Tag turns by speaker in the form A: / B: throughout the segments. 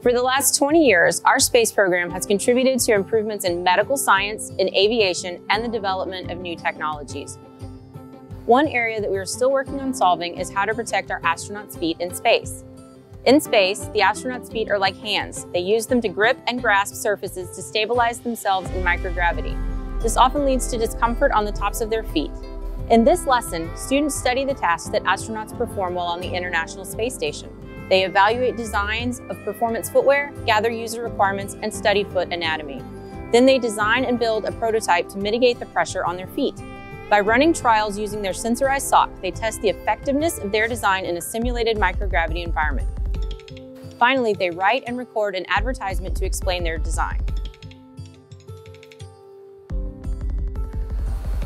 A: For the last 20 years, our space program has contributed to improvements in medical science, in aviation, and the development of new technologies. One area that we are still working on solving is how to protect our astronauts' feet in space. In space, the astronauts' feet are like hands. They use them to grip and grasp surfaces to stabilize themselves in microgravity. This often leads to discomfort on the tops of their feet. In this lesson, students study the tasks that astronauts perform while on the International Space Station. They evaluate designs of performance footwear, gather user requirements, and study foot anatomy. Then they design and build a prototype to mitigate the pressure on their feet. By running trials using their sensorized sock, they test the effectiveness of their design in a simulated microgravity environment. Finally, they write and record an advertisement to explain their design.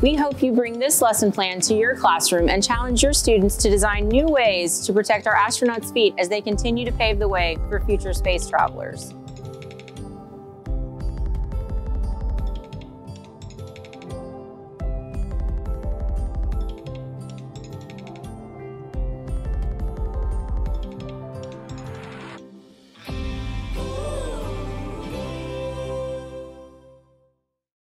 A: We hope you bring this lesson plan to your classroom and challenge your students to design new ways to protect our astronauts' feet as they continue to pave the way for future space travelers.